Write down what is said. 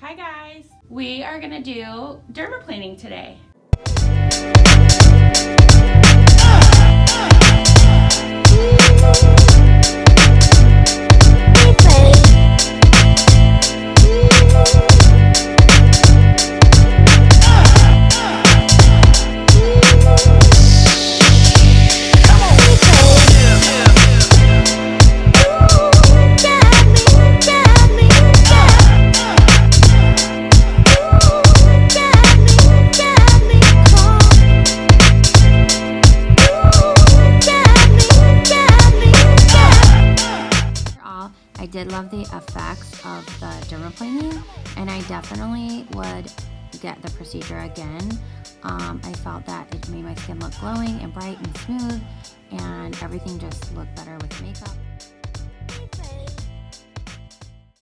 Hi guys! We are gonna do dermaplaning today. I did love the effects of the dermaplaning, and I definitely would get the procedure again. Um, I felt that it made my skin look glowing and bright and smooth, and everything just looked better with makeup.